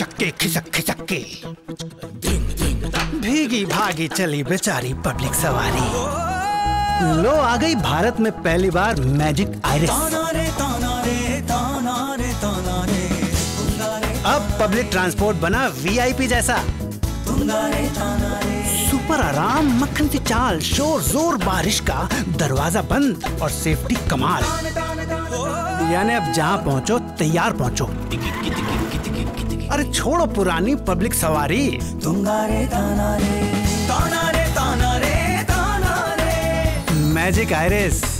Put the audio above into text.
चक्के खिसक खिसक। भीगी भागी चली बेचारी पब्लिक सवारी। लो आ गई भारत में पहली बार मैजिक आयरिस अब पब्लिक ट्रांसपोर्ट बना वीआईपी जैसा। सुपर आराम, मक्खन की चाल, शोर ज़ोर बारिश का दरवाज़ा बंद और सेफ्टी कमाल। यानी अब जहाँ पहुँचो, तैयार पहुँचो। अरे छोड़ो पुरानी पब्लिक सवारी। तुंगारे ताना रे ताना रे ताना रेना मैजिक आयरिस।